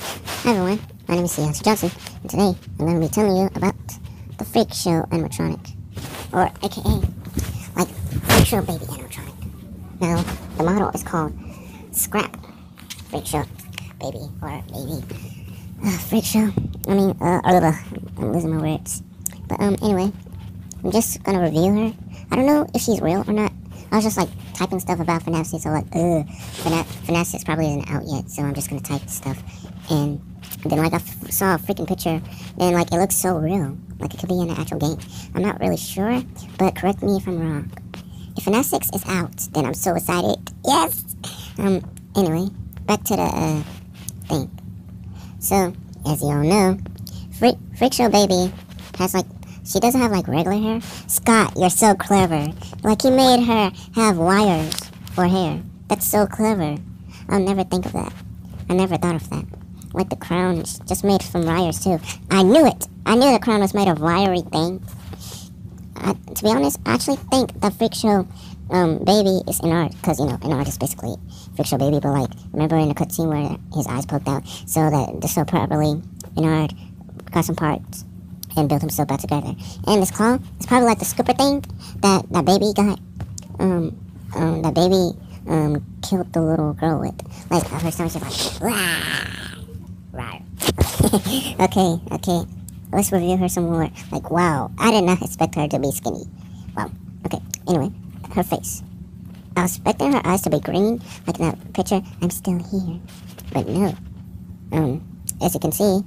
Hi everyone, my name is Deontay Johnson, and today I'm going to be telling you about the Freak Show animatronic, or aka, like, Freak Show Baby animatronic. Now, the model is called Scrap Freak Show Baby, or Baby uh, Freak Show. I mean, uh, uh, I'm losing my words. But, um, anyway, I'm just going to review her. I don't know if she's real or not. I was just, like, typing stuff about FNAF so like, ugh, FNAF probably isn't out yet, so I'm just gonna type stuff. And then, like, I saw a freaking picture, and, like, it looks so real. Like, it could be in an actual game. I'm not really sure, but correct me if I'm wrong. If FNAF 6 is out, then I'm so excited. Yes! Um, anyway, back to the, uh, thing. So, as you all know, Freak, Freak Show Baby has, like, she doesn't have like regular hair. Scott, you're so clever. Like he made her have wires for hair. That's so clever. I'll never think of that. I never thought of that. Like the crown just made from wires too. I knew it. I knew the crown was made of wiry thing. I, to be honest, I actually think the Freak Show um, baby is Ennard because you know Ennard is basically Freak Show baby. But like remember in the cutscene where his eyes poked out, so that they're so properly Ennard got some parts and built himself back together. And this claw is probably like the scooper thing that that baby got. Um, um, that baby um killed the little girl with. Like the first time she's like, right. okay, okay. Let's review her some more. Like, wow, I did not expect her to be skinny. Wow. Okay. Anyway, her face. I was expecting her eyes to be green, like in that picture. I'm still here, but no. Um, as you can see,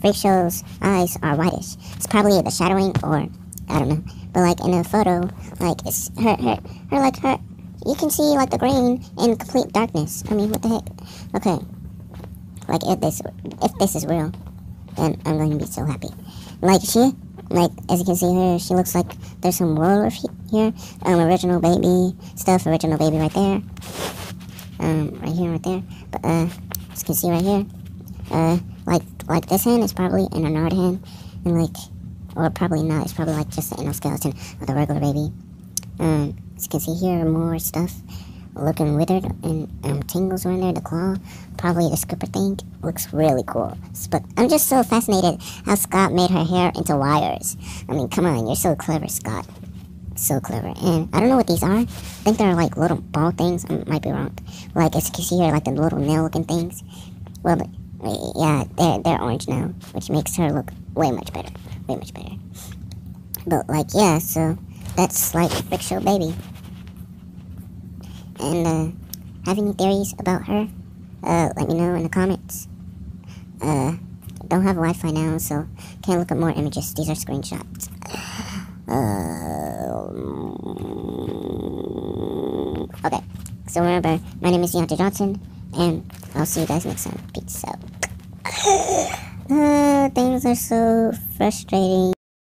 Freak Show's eyes are whitish. It's probably the shadowing or I don't know. But like in the photo, like it's her her her like her you can see like the green in complete darkness. I mean what the heck? Okay. Like if this if this is real, then I'm going to be so happy. Like she like as you can see here, she looks like there's some rollers here. Um original baby stuff, original baby right there. Um right here, right there. But uh as you can see right here. Uh like like this hand is probably an another hand, and like, or probably not. It's probably like just the endoskeleton of the regular baby. Um, as you can see here, more stuff looking withered and um, tingles around there. The claw, probably the scooper thing, looks really cool. But I'm just so fascinated how Scott made her hair into wires. I mean, come on, you're so clever, Scott. So clever. And I don't know what these are. I think they're like little ball things. I might be wrong. Like, as you can see here, like the little nail looking things. Well, yeah, they're, they're orange now, which makes her look way much better. Way much better. But, like, yeah, so that's, like, Freak Show Baby. And, uh, have any theories about her? Uh, let me know in the comments. Uh, don't have Wi-Fi now, so can't look at more images. These are screenshots. Uh, okay, so remember, my name is Deontay Johnson, and I'll see you guys next time. Peace out. uh, things are so frustrating.